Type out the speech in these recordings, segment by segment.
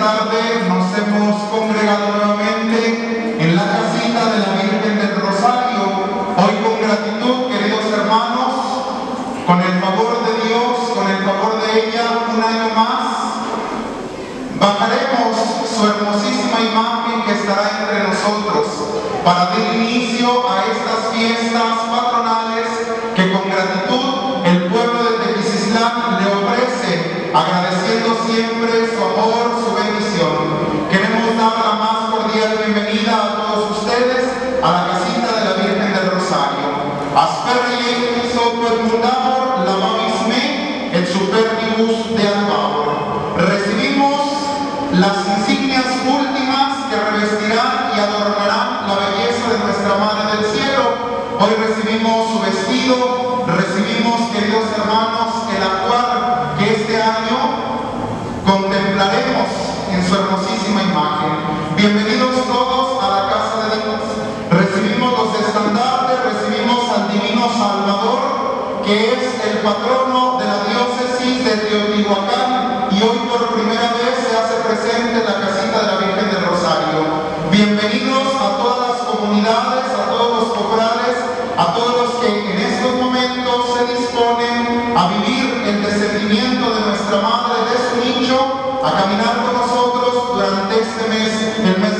tarde nos hemos congregado nuevamente en la casita de la Virgen del Rosario. Hoy con gratitud, queridos hermanos, con el favor de Dios, con el favor de ella, un año más, bajaremos su hermosísima imagen que estará entre nosotros para dar inicio a estas fiestas patrono de la diócesis de Teotihuacán y hoy por primera vez se hace presente en la casita de la Virgen del Rosario. Bienvenidos a todas las comunidades, a todos los cofrades, a todos los que en estos momentos se disponen a vivir el descendimiento de nuestra Madre de su nicho, a caminar con nosotros durante este mes, el mes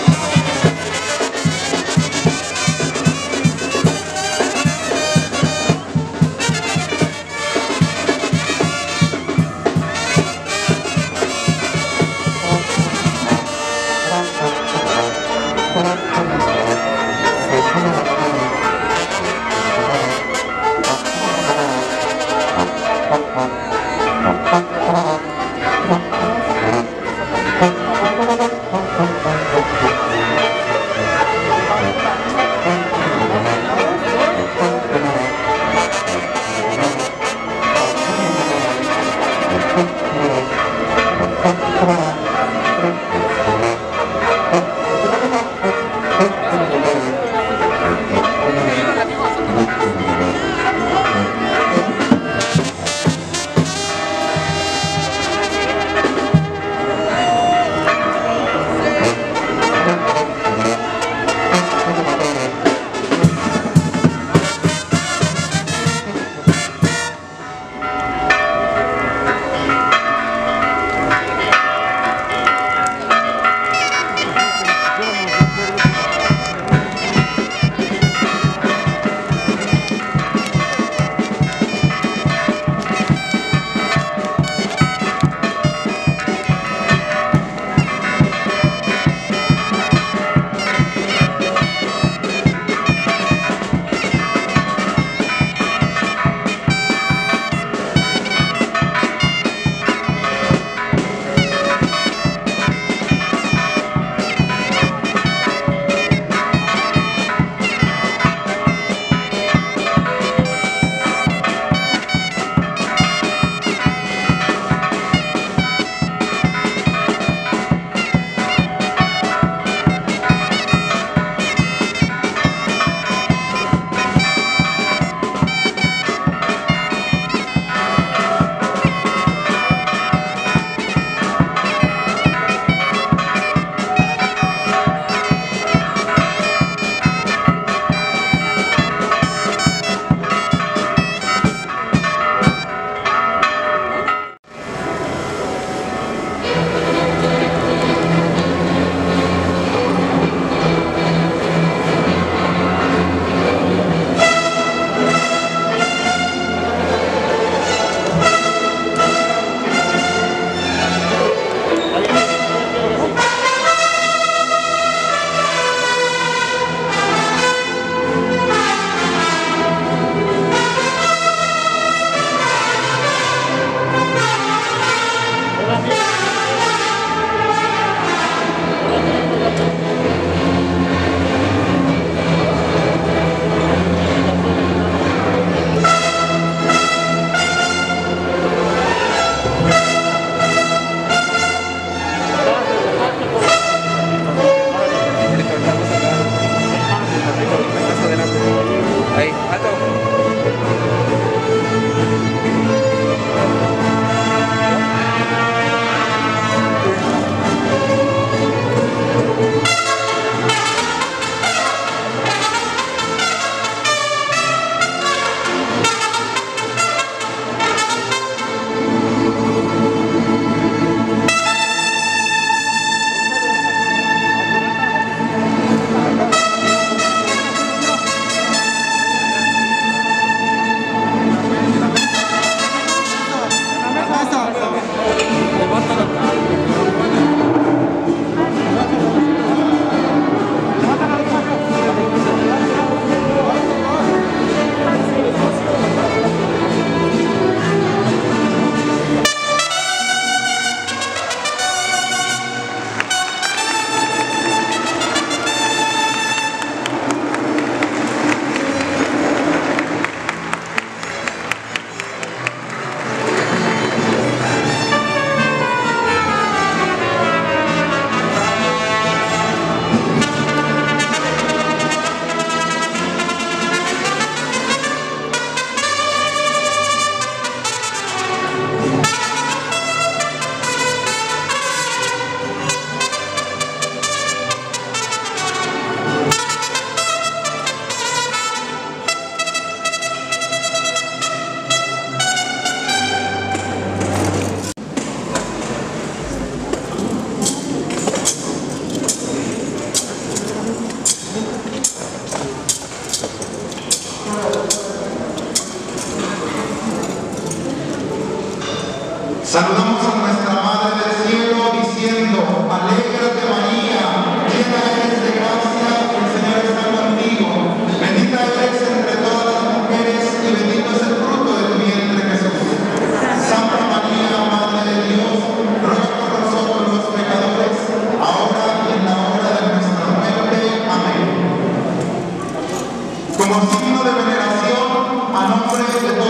I'm not de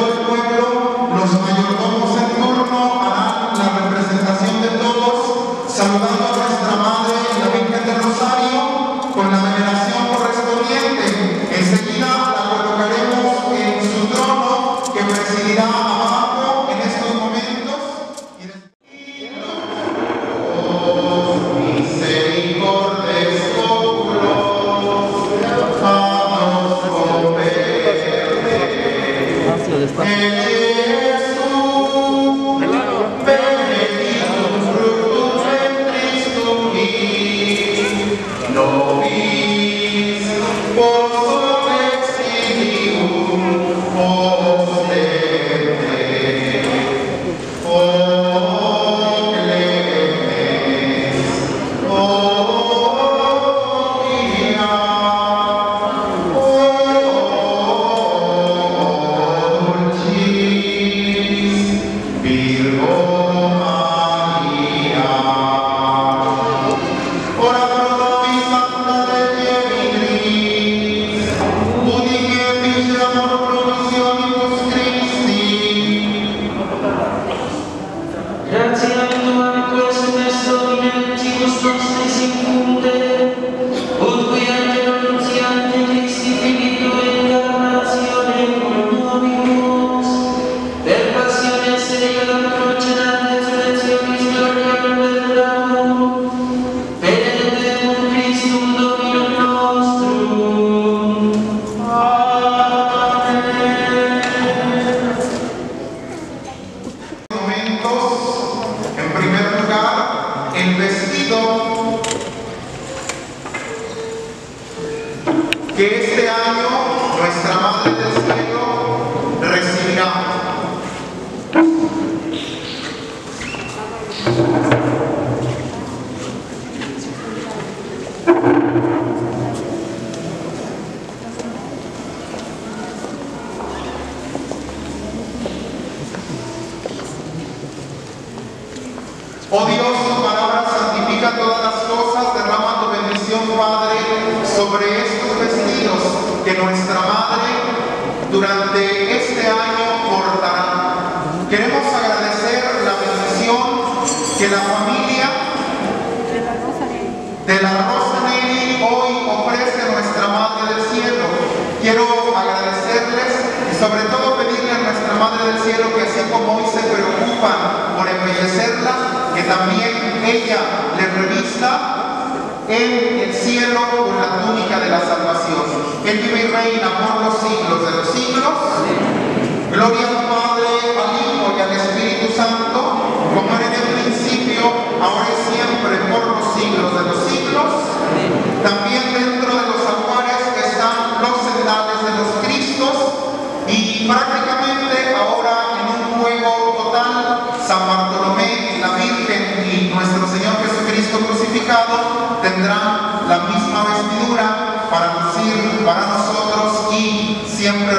hoy se preocupan por embellecerla, que también ella les revista en el cielo con la túnica de la salvación. Él vive y reina por los siglos de los siglos. Gloria al Padre, al Hijo y al Espíritu Santo siempre